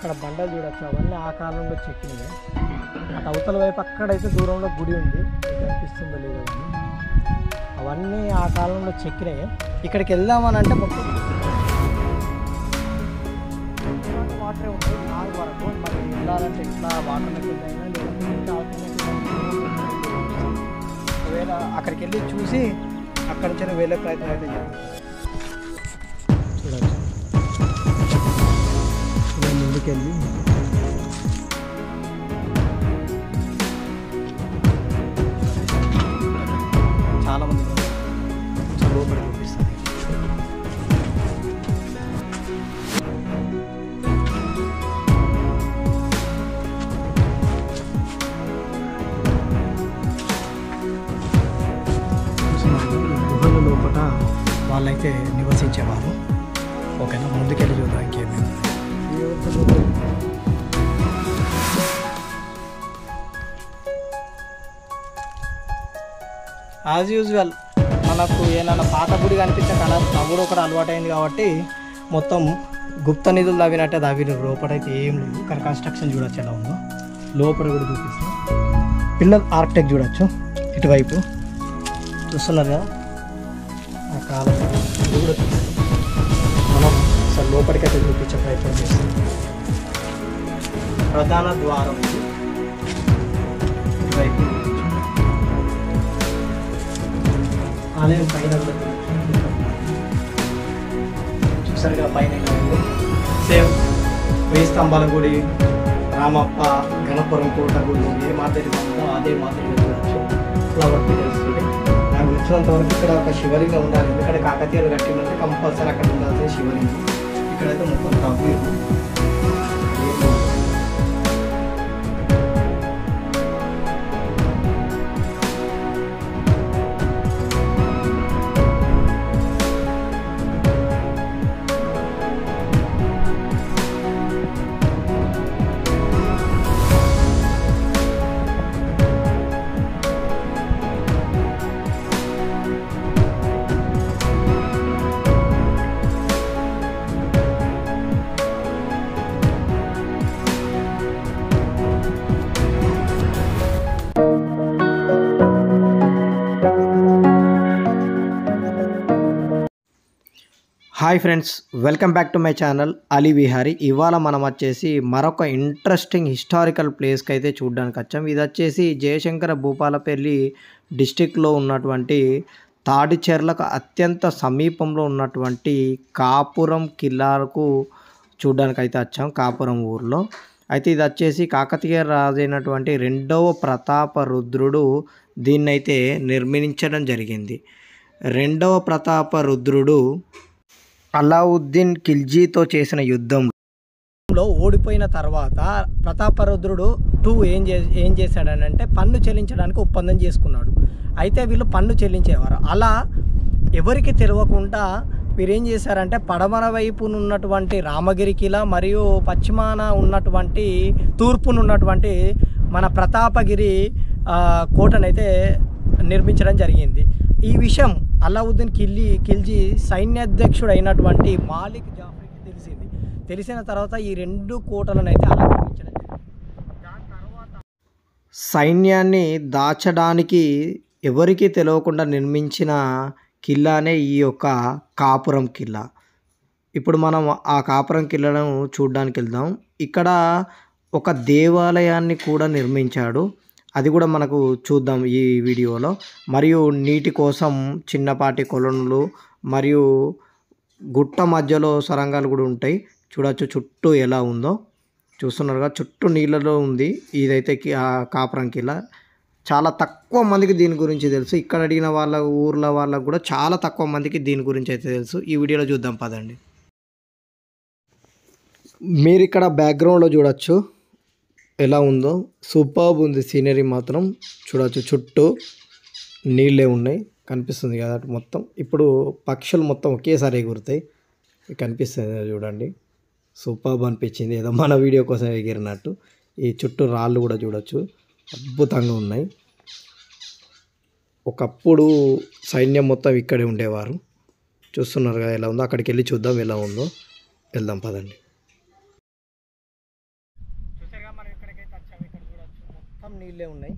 అక్కడ బండలు చూడొచ్చు. అవన్నీ ఆ కాలంలో చెక్కినవి. అటు అవతల వైపు అక్కడైతే దూరంలో గుడి ఉంది. కనిపిస్తుందో లేదో అవన్నీ ఆ కాలంలో చెక్కినవి. ఇక్కడికి వెళ్దామని అంటే మొత్తం వాటరే ఉంటుంది. నాలుగు వరకు. మరి వెళ్ళాలంటే లేదంటే ఇంకా ఆల్టర్నేటివ్ ఒకవేళ అక్కడికి వెళ్ళి చూసి అక్కడి నుంచి వెళ్ళే ప్రయత్నం అయితే చేద్దాం. చూడండి ఇలా ముందుకెళ్ళి చాలా యాజ్ యూజువల్ మనకు ఏదైనా పాత గుడి కనిపించే కళ తమ్ముడు ఒకటి అలవాటైంది కాబట్టి మొత్తం గుప్త నిధులు తవ్వినట్టే తవ్విన లోపల అయితే ఏం లేదు. ఇక్కడ కన్స్ట్రక్షన్ చూడొచ్చు ఎలా ఉందో. లోపల కూడా చూపిస్తాం. పిల్లలు ఆర్కిటెక్ట్ చూడొచ్చు. ఇటువైపు. చూస్తున్నారు కదా? ఆ కాలం. ఇది కూడా మనం అసలు లోపలికి అయితే చూపించే ప్రయత్నం చేస్తాం. ప్రధాన ద్వారం ఇటువైపు. ఆలయం పైన చూసారుగా పైన సేమ్ వెయ్యి స్తంభాల గుడి రామప్ప గణపురం కోట గుడి ఏ మాదిరి అదే మాదిరి ఫ్లవర్ తెలుస్తుంది నాకు వచ్చినంత వరకు ఇక్కడ ఒక శివలింగం ఉండాలి. ఎందుకంటే కాకతీయులు కట్టి కంపల్సరీ అక్కడ ఉండాల్సిన శివలింగం. ఇక్కడైతే మొత్తం తవ్వి hi friends welcome back to my channel Ali Vihari. ఇవాళ మనం వచ్చేసి మరొక ఇంట్రెస్టింగ్ హిస్టారికల్ ప్లేస్కి అయితే చూడడానికి వచ్చాం. ఇది వచ్చేసి జయశంకర భూపాలపల్లి డిస్టిక్లో ఉన్నటువంటి తాడిచెర్లకు అత్యంత సమీపంలో ఉన్నటువంటి కాపురం కిల్లాకు చూడడానికి అయితే వచ్చాం కాపురం ఊర్లో. అయితే ఇది వచ్చేసి కాకతీయ రాజైనటువంటి రెండవ ప్రతాప రుద్రుడు దీన్నైతే నిర్మించడం జరిగింది. రెండవ ప్రతాప రుద్రుడు అలావుద్దీన్ ఖిల్జీతో చేసిన యుద్ధంలో ఓడిపోయిన తర్వాత ప్రతాపరుద్రుడు టూ ఏం చే ఏం చేశాడనంటే పన్ను చెల్లించడానికి ఒప్పందం చేసుకున్నాడు. అయితే వీళ్ళు పన్ను చెల్లించేవారు. అలా ఎవరికి తెలియకుండా వీరు ఏం చేశారంటే పడమర వైపున ఉన్నటువంటి రామగిరి కిలా మరియు పశ్చిమాన ఉన్నటువంటి తూర్పున ఉన్నటువంటి మన ప్రతాపగిరి కోటనైతే నిర్మించడం జరిగింది. ఈ విషయం అలావుద్దీన్ కిల్లి ఖిల్జీ సైన్యాధ్యక్షుడు అయినటువంటి మాలిక్ జాఫ్రీకి తెలిసింది. తెలిసిన తర్వాత ఈ రెండు కోటలను అయితే ఆక్రమించడం సైన్యాన్ని దాచడానికి ఎవరికీ తెలియకుండా నిర్మించిన కిల్లానే ఈ యొక్క కాపురం కిల్లా ఇప్పుడు మనం ఆ కాపురం కిల్లను చూడడానికి వెళ్దాం ఇక్కడ ఒక దేవాలయాన్ని కూడా నిర్మించాడు. అది కూడా మనకు చూద్దాం ఈ వీడియోలో. మరియు నీటి కోసం చిన్నపాటి కొలనులు మరియు గుట్ట మధ్యలో సొరంగాలు కూడా ఉంటాయి. చూడొచ్చు చుట్టూ ఎలా ఉందో. చూస్తున్నారుగా చుట్టూ నీళ్ళలో ఉంది. ఇదైతే కాపురం కిలా. చాలా తక్కువ మందికి దీని గురించి తెలుసు. ఇక్కడ అడిగిన వాళ్ళ ఊర్ల వాళ్ళకు కూడా చాలా తక్కువ మందికి దీని గురించి అయితే తెలుసు. ఈ వీడియోలో చూద్దాం పదండి. మీరు ఇక్కడ బ్యాక్గ్రౌండ్లో చూడొచ్చు. ఎలా ఉందో సూపర్బ్ ఉంది సీనరీ మాత్రం చూడవచ్చు చుట్టూ నీళ్ళే ఉన్నాయి. కనిపిస్తుంది కదా మొత్తం. ఇప్పుడు పక్షులు మొత్తం ఒకేసారి ఎగురుతాయి. కనిపిస్తుంది చూడండి. సూపర్బ్ అనిపించింది. ఏదో మన వీడియో కోసం ఎగిరినట్టు. ఈ చుట్టూ రాళ్ళు కూడా చూడొచ్చు. అద్భుతంగా ఉన్నాయి. ఒకప్పుడు సైన్యం మొత్తం ఇక్కడే ఉండేవారు. చూస్తున్నారు కదా ఎలా ఉందో. అక్కడికి వెళ్ళి చూద్దాం ఎలా ఉందో. వెళ్దాం పదండి నీళ్ళే ఉన్నాయి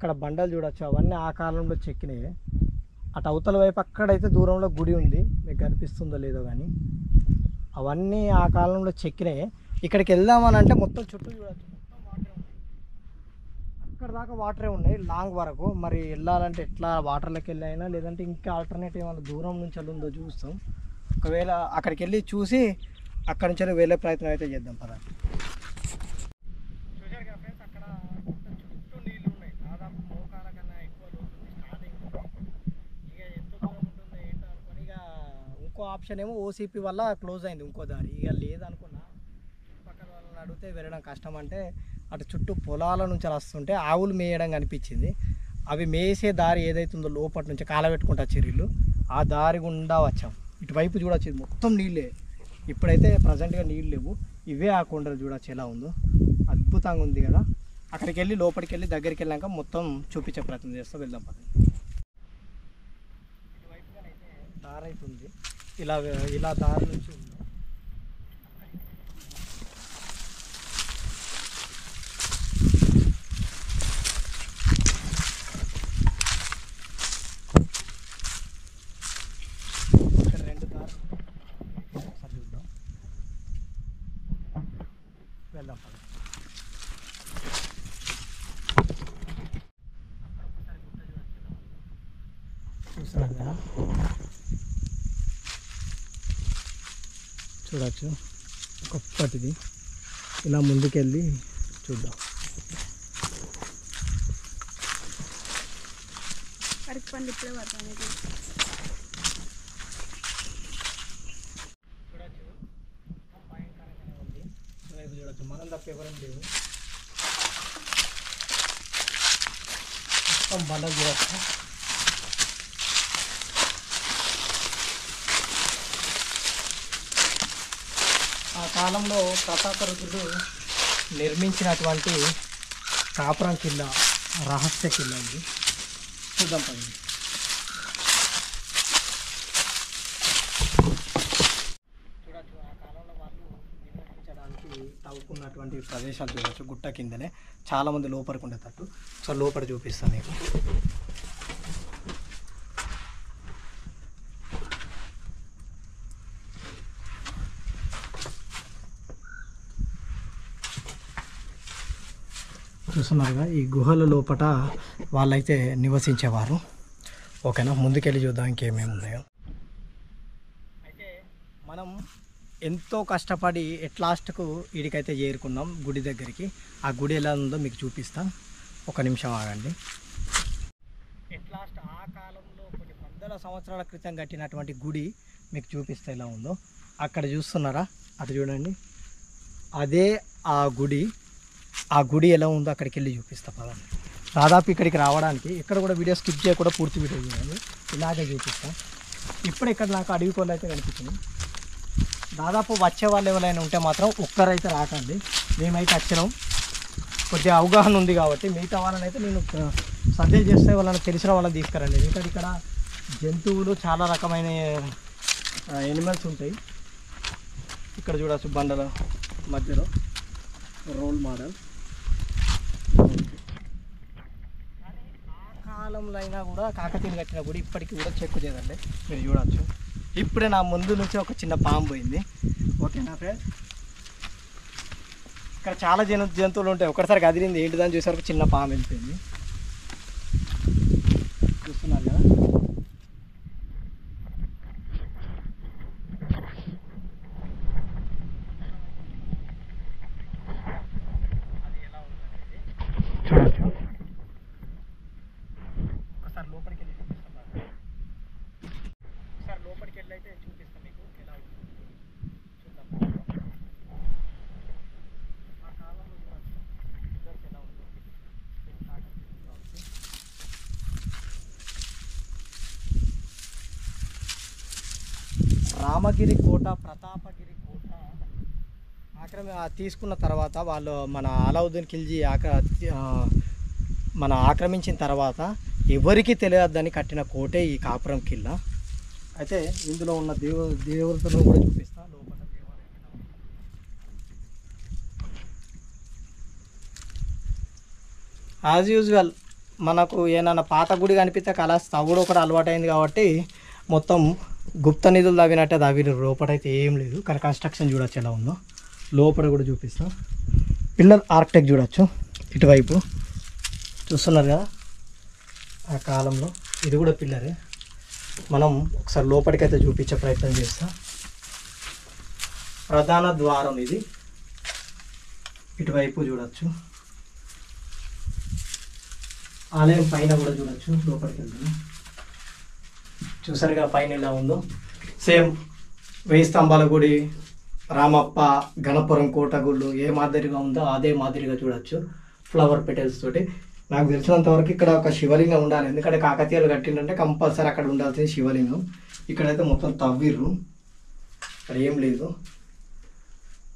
అక్కడ బండలు చూడొచ్చు. అవన్నీ ఆ కాలంలో చెక్కినాయి. అటు అవతల వైపు అక్కడైతే దూరంలో గుడి ఉంది. మీకు కనిపిస్తుందో లేదో కానీ అవన్నీ ఆ కాలంలో చెక్కినాయి. ఇక్కడికి వెళ్దామని అంటే మొత్తం చుట్టూ చూడొచ్చు. అక్కడ దాకా వాటరే ఉన్నాయి. లాంగ్ వరకు. మరి వెళ్ళాలంటే ఎట్లా వాటర్లోకి వెళ్ళైనా లేదంటే ఇంకా ఆల్టర్నేటివ్ ఏమైనా దూరం నుంచి వెళ్ళి ఉందో చూస్తాం. ఒకవేళ అక్కడికి వెళ్ళి చూసి అక్కడి నుంచి వెళ్ళే ప్రయత్నం అయితే చేద్దాం పద చూశారు కదా ఫ్రెండ్స్ అక్కడ మొత్తం చుట్టూ నీళ్ళు ఉన్నాయి దాదాపు మోకాల కన్నా ఎక్కువ లోతు స్టార్టింగ్ ఇక ఎంత దూరం ఉంటుందో ఏంటో అనుకొని ఇక ఇంకో ఆప్షన్ ఏమో ఓసీపీ వల్ల క్లోజ్ అయింది ఇంకో దారి. ఇక లేదనుకున్నా. పక్కన వాళ్ళని అడిగితే వెళ్ళడం కష్టం అంటే అటు చుట్టూ పొలాల నుంచి వస్తుంటే ఆవులు మేయడం కనిపించింది. అవి మేసే దారి ఏదైతుందో లోపటి నుంచి కాలబెట్టుకుంటా చెర్రీలు ఆ దారి గుండా వచ్చాం. ఇటువైపు చూడొచ్చు మొత్తం నీళ్ళే. ఇప్పుడైతే ప్రజెంట్గా నీళ్ళు లేవు. ఇవే ఆ కొండలు చూడొచ్చు ఎలా ఉందో. అద్భుతంగా ఉంది కదా. అక్కడికి వెళ్ళి లోపలికి వెళ్ళి దగ్గరికి వెళ్ళాక మొత్తం చూపించే ప్రయత్నం చేస్తా వెళ్దాం పదండి. ఇటువైపుగానైతే దారి అయితే ఉంది ఇలా ఇలా దారి నుంచి ఉంది. ఇక్కడ రెండు చూస్తున్నారు? కదా చూడవచ్చు గొప్పటిది ఇలా ముందుకెళ్ళి చూద్దాం. చూడొచ్చు మనం తప్ప ఎవరం లేవు మొత్తం బండలు చూడొచ్చు. కాలంలో ప్రతాపరుద్రుడు నిర్మించినటువంటి కాపురం కింద రహస్య కింద ఇది చూద్దాం పది ఆ కాలంలో వాళ్ళు నివసించడానికి తవ్వుకున్నటువంటి ప్రదేశాలు చూడవచ్చు గుట్ట కిందనే. చాలామంది లోపలికి ఉండేటట్టు. సో లోపల చూపిస్తాను నీకు చూస్తున్నారుగా ఈ గుహల లోపట వాళ్ళైతే నివసించేవారు. ఓకేనా? ముందుకెళ్ళి చూద్దాం ఇంకేమేమి ఉన్నాయో. అయితే మనం ఎంతో కష్టపడి ఎట్ లాస్ట్కు వీడికైతే చేరుకున్నాం గుడి దగ్గరికి. ఆ గుడి ఎలా ఉందో మీకు చూపిస్తా. ఒక నిమిషం ఆగండి. ఎట్ లాస్ట్ ఆ కాలంలో కొన్ని వందల సంవత్సరాల క్రితం కట్టినటువంటి గుడి మీకు చూపిస్తే ఎలా ఉందో. అక్కడ చూస్తున్నారా? అటు చూడండి. అదే ఆ గుడి ఆ గుడి ఎలా ఉందో అక్కడికి వెళ్ళి చూపిస్తా పదండి. దాదాపు ఇక్కడికి రావడానికి ఇక్కడ కూడా వీడియో స్కిప్ చేయకుండా పూర్తి వీడియో చూడండి. ఇలాగే చూపిస్తాం. ఇప్పుడు ఇక్కడ నాకు అడవి కోళ్ళు అయితే కనిపించింది దాదాపు వచ్చే వాళ్ళు ఎవరైనా ఉంటే మాత్రం ఒక్కరైతే రాకండి. మేమైతే వచ్చినాం కొద్దిగా అవగాహన ఉంది కాబట్టి మిగతా వాళ్ళని అయితే నేను సర్జరీ చేస్తే వాళ్ళని తెలిసిన వాళ్ళని తీసుకురండి. ఎందుకంటే ఇక్కడ జంతువులు చాలా రకమైన ఎనిమల్స్ ఉంటాయి. ఇక్కడ చూడవచ్చు బండల మధ్యలో. Role model. కాలంలో అయినా కూడా కాకతీయులు కట్టిన కూడా ఇప్పటికీ కూడా చెక్కు చేయదండి. మీరు చూడవచ్చు ఇప్పుడే నా ముందు నుంచి ఒక చిన్న పాము పోయింది. ఓకేనా ఫ్రెండ్ ఇక్కడ చాలా జన జంతువులు ఉంటాయి. ఒకటిసారి కదిలింది. ఏంటిదని చూసేసరికి చిన్న పాము వెళ్ళిపోయింది. చూస్తున్నారు కదా చూడొచ్చు ఒకసారి లోపలికి వెళ్ళి చూపిస్తాను బాగా. ఒకసారి లోపలికి వెళ్ళి అయితే చూపిస్తాను మీకు ఎలా ఉంటుంది చూద్దాం ఆ కాలంలో చూడొచ్చు ఇద్దరికి ఎలా ఉందో దీని తాకట్టు చూసుకోవచ్చు. రామగిరి కోట ప్రతాపగిరి కోట. ఆక్రమి తీసుకున్న తర్వాత వాళ్ళు మన అలావుద్దీన్ ఖిల్జీ ఆక మన ఆక్రమించిన తర్వాత ఎవరికి తెలియద్దని కట్టిన కోటే ఈ కాపురం కిల్లా. అయితే ఇందులో ఉన్న దేవ దేవతలను కూడా చూపిస్తా లోపల దేవాలయం. యాజ్ యూజువల్ మనకు ఏమైనా పాత గుడి కనిపిస్తే కలాస్ తవ్వుడు ఒకటి అలవాటైంది కాబట్టి మొత్తం గుప్త నిధులు తవ్వినట్టే తవ్విరు లోపలైతే ఏం లేదు. కానీ కన్స్ట్రక్షన్ చూడొచ్చు ఎలా ఉందో. లోపల కూడా చూపిస్తాం. పిల్లర్ ఆర్కిటెక్ట్ చూడొచ్చు. ఇటువైపు. చూస్తున్నారు కదా? ఆ కాలంలో ఇది కూడా పిల్లరే. మనం ఒకసారి లోపలికైతే చూపించే ప్రయత్నం చేస్తాం. ప్రధాన ద్వారం ఇది. ఇటువైపు చూడొచ్చు. ఆలయం పైన కూడా చూడొచ్చు. లోపలికి వెళ్తున్నాం చూసారుగా పైన ఎలా ఉందో. సేమ్ వెయ్యి స్తంభాల గుడి రామప్ప గణపురం కోటగుళ్ళు ఏ మాదిరిగా ఉందో అదే మాదిరిగా చూడొచ్చు ఫ్లవర్ పెటల్స్ తోటి. నాకు తెలిసినంతవరకు ఇక్కడ ఒక శివలింగం ఉండాలి. ఎందుకంటే కాకతీయాలు కట్టిందంటే కంపల్సరీ అక్కడ ఉండాల్సింది శివలింగం. ఇక్కడైతే మొత్తం తవ్విర్రు. ఇక్కడ ఏం లేదు.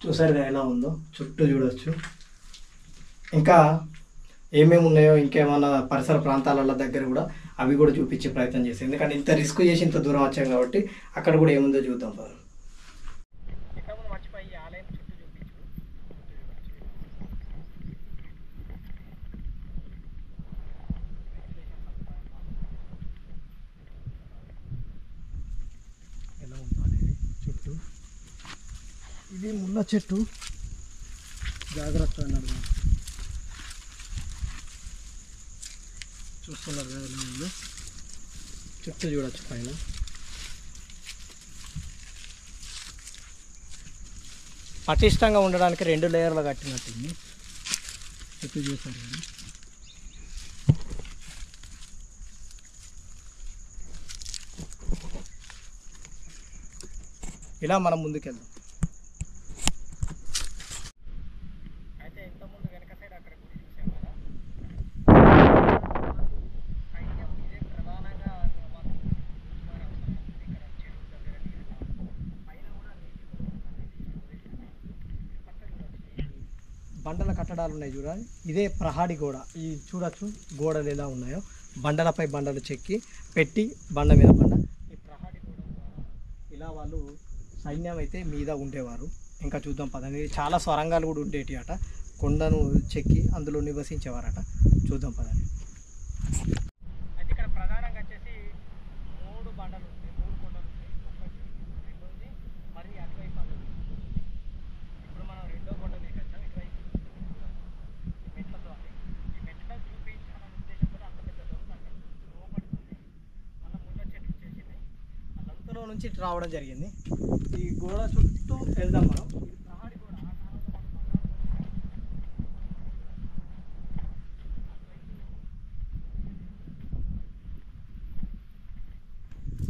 చూసారుగా ఎలా ఉందో. చుట్టూ చూడొచ్చు. ఇంకా ఏమేమి ఉన్నాయో ఇంకేమన్నా పరిసర ప్రాంతాల దగ్గర కూడా అవి కూడా చూపించే ప్రయత్నం చేస్తాం ఎందుకంటే ఇంత రిస్క్ చేసి ఇంత దూరం వచ్చాం కాబట్టి అక్కడ కూడా ఏముందో చూద్దాం పదం. ఎలా ఇది ముళ్ళ చెట్టు. జాగ్రత్త అన్నాడు. చూస్తున్నారు కదా ఎలా ఉందో. చుట్టూ చూడొచ్చు పైన. పటిష్టంగా ఉండడానికి రెండు లేయర్లు కట్టినట్టుంది చుట్టూ చూసారు కదా. ఇలా మనం ముందుకెళ్దాం అయితే ఇంతకుముందు వెనక సైడ్ అక్కడ గుడి చూసాం కదా సైన్యం ఇదే ప్రధానంగా వాళ్ళు చూస్తున్నారు అవసరం ఉంది. ఇక్కడ చెరువు దగ్గర నీరు కావాలి. పైన కూడా నీటి పక్కన చూడొచ్చు. బండల కట్టడాలు ఉన్నాయి చూడండి. ఇదే ప్రహాడి గోడ. ఈ చూడొచ్చు గోడలు ఎలా ఉన్నాయో. బండలపై బండలు చెక్కి పెట్టి బండ మీద బండ. ఈ ప్రహాడి గోడ ఇలా వాళ్ళు సైన్యం అయితే మీద ఉండేవారు. ఇంకా చూద్దాం పదండి. చాలా స్వరంగాలు కూడా ఉండేటి అట కొండను చెక్కి అందులో నివసించేవారట. చూద్దాం పదండి అయితే ఇక్కడ ప్రధానంగా వచ్చేసి మూడు బండలు ఉన్నాయి మూడు కొండలు ఉన్నాయి ఒకటి రెండోది మరి అటువైపు అది ఉంది. ఇప్పుడు మనం రెండో కొండ మీకు వచ్చాం ఇటువైపు ఈ మెట్ల ద్వారా ఈ మెట్ల చూపించాలనే ఉద్దేశంతో అంత పెద్ద దొంగ అక్కడ లోపలికి ఉంది మళ్ళీ ముళ్ళ చెట్టు చేసింది అదంతలో నుంచి ఇటు రావడం జరిగింది. ఈ గోడ చుట్టూ వెళ్దాం మనం.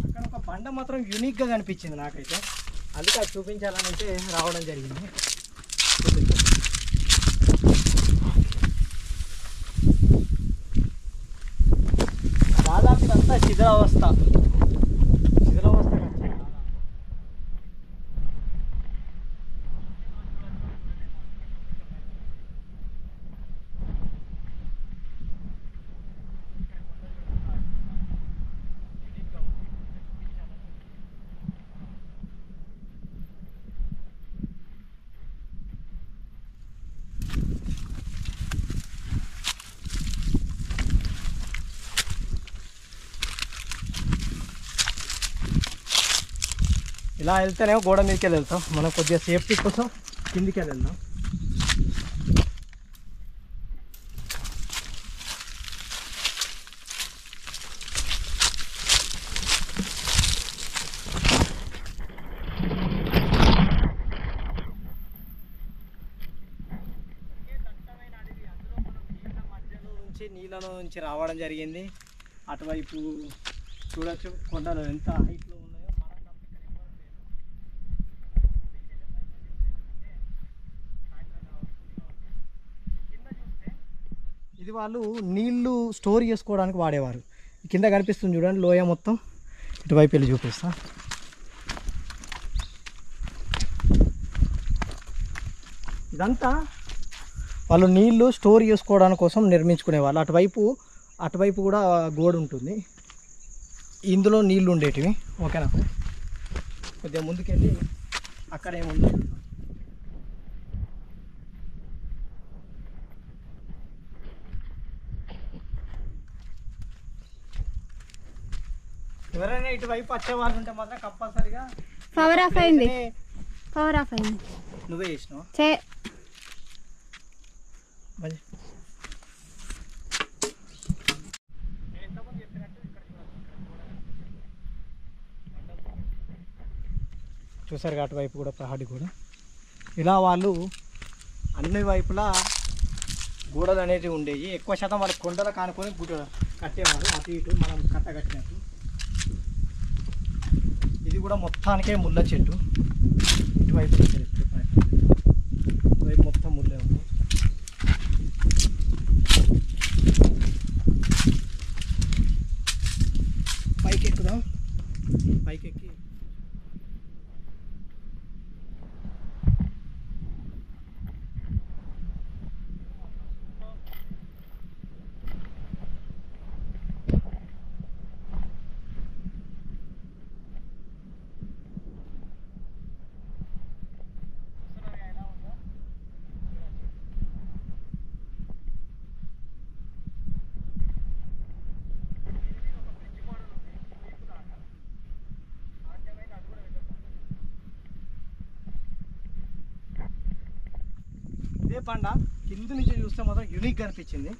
అక్కడ ఒక బండ మాత్రం యూనిక్గా కనిపించింది నాకైతే. అందుకే అది చూపించాలని అయితే రావడం జరిగింది. దాదాపు ఇదంతా శిథిలావస్థ. ఇలా వెళ్తేనేమో గోడ మీదకి వెళ్తాం. మనం కొద్దిగా సేఫ్టీ కోసం కిందికి వెళ్దాం. నుంచి నీళ్ళలో నుంచి రావడం జరిగింది. అటువైపు చూడొచ్చు కొండలు ఎంత హైట్లో ఉన్నాయో మనం తప్ప ఇక్కడ ఎవ్వరు లేరు. కింద చూస్తే ఇది వాళ్ళు నీళ్ళు స్టోర్ చేసుకోవడానికి వాడేవారు. కింద కనిపిస్తుంది చూడండి లోయ మొత్తం. ఇటువైపు వెళ్ళి చూపిస్తా. ఇదంతా వాళ్ళు నీళ్ళు స్టోర్ చేసుకోవడానికి కోసం నిర్మించుకునే వాళ్ళు అటువైపు అటువైపు కూడా గోడ ఉంటుంది. ఇందులో నీళ్ళు ఉండేటివి. ఓకేనా? కొద్దిగా ముందుకెళ్ళి అక్కడ చూద్దాం. ఇటువైపు వచ్చే వాళ్ళు ఉంటే మాత్రం కంపల్సరీగా పవర్ ఆఫ్ అయింది. పవర్ ఆఫ్ అయింది. నువ్వే చేసినావు? చే చూసారు అటు వైపు కూడా ప్రహాడి కూడా ఇలా వాళ్ళు అన్ని వైపులా గోడలు అనేవి ఉండేవి. ఎక్కువ శాతం వాళ్ళు కొండలు కానుకొని గుడ్డ కట్టేవారు. అటు ఇటు మనం కట్ట కట్టినట్టు. ఇది కూడా మొత్తానికే ముళ్ళ చెట్టు. ఇటువైపు ఇటువైపు మొత్తం ముళ్ళే ఉంది పైకి ఎక్కుదాం పైకి ఎక్కి ఇదే పండ కింద నుంచి చూస్తే మాత్రం యూనిక్ అనిపించింది.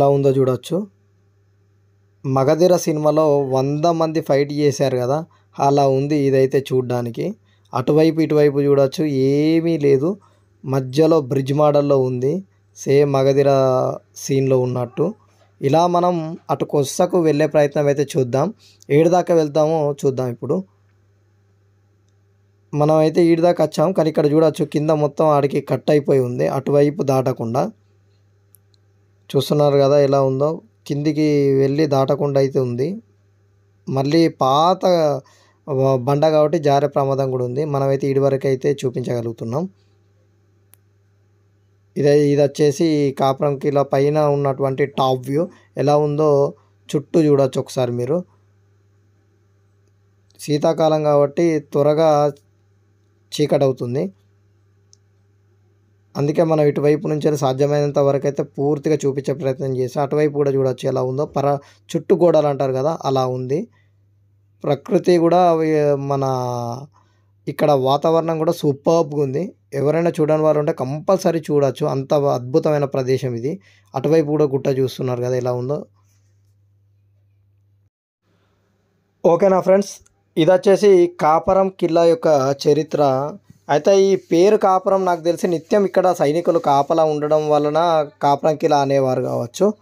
ఎలా ఉందో చూడొచ్చు. మగధీర సినిమాలో వంద మంది ఫైట్ చేశారు కదా అలా ఉంది ఇదైతే చూడ్డానికి. అటువైపు ఇటువైపు చూడొచ్చు ఏమీ లేదు. మధ్యలో బ్రిడ్జ్ మోడల్లో ఉంది సేమ్ మగధీర సీన్లో ఉన్నట్టు. ఇలా మనం అటు కొస్సకు వెళ్ళే ప్రయత్నం అయితే చూద్దాం. ఏడు దాకా వెళ్తామో చూద్దాం ఇప్పుడు. మనం అయితే ఈడు దాకా వచ్చాం కానీ ఇక్కడ చూడొచ్చు కింద మొత్తం ఆడికి కట్ అయిపోయి ఉంది అటువైపు దాటకుండా. చూస్తున్నారు కదా ఎలా ఉందో. కిందికి వెళ్ళి దాటకుండా అయితే ఉంది. మళ్ళీ పాత బండ కాబట్టి జారే ప్రమాదం కూడా ఉంది. మనమైతే ఇడి వరకు అయితే చూపించగలుగుతున్నాం. ఇది ఇది వచ్చేసి కాపురంకి ఇలా పైన ఉన్నటువంటి టాప్ వ్యూ. ఎలా ఉందో చుట్టూ చూడొచ్చు ఒకసారి మీరు. శీతాకాలం కాబట్టి త్వరగా చీకటి అవుతుంది అందుకే మనం ఇటువైపు నుంచి సాధ్యమైనంత వరకు అయితే పూర్తిగా చూపించే ప్రయత్నం చేసి అటువైపు కూడా చూడొచ్చు ఎలా ఉందో. పర చుట్టూ గోడలు అంటారు కదా అలా ఉంది. ప్రకృతి కూడా అవి మన ఇక్కడ వాతావరణం కూడా సూపర్బ్గా ఉంది. ఎవరైనా చూడని వారు ఉంటే కంపల్సరీ చూడొచ్చు. అంత అద్భుతమైన ప్రదేశం ఇది. అటువైపు కూడా గుట్ట చూస్తున్నారు కదా ఎలా ఉందో. ఓకేనా ఫ్రెండ్స్ ఇది వచ్చేసి కాపరం కిల్లా యొక్క చరిత్ర. అయితే ఈ పేరు కాపురం నాకు తెలిసి నిత్యం ఇక్కడ సైనికులు కాపలా ఉండడం వలన కాపురం కిలా అనేవారు కావచ్చు.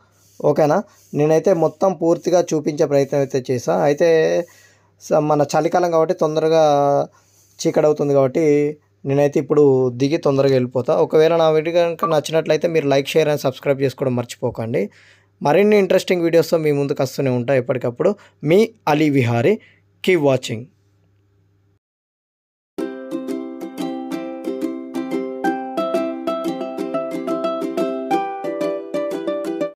ఓకేనా? నేనైతే మొత్తం పూర్తిగా చూపించే ప్రయత్నం అయితే చేసా అయితే స- మన చలికాలం కాబట్టి తొందరగా చీకడవుతుంది కాబట్టి నేనైతే ఇప్పుడు దిగి తొందరగా వెళ్ళిపోతా. ఒకవేళ నా వీడియో కనుక నచ్చినట్లయితే మీరు లైక్ షేర్ అండ్ సబ్స్క్రైబ్ చేసుకోవడం మర్చిపోకండి. మరిన్ని ఇంట్రెస్టింగ్ వీడియోస్తో మీ ముందుకు వస్తూనే ఉంటాయి ఎప్పటికప్పుడు. మీ అలీ విహారీ. Keep watching.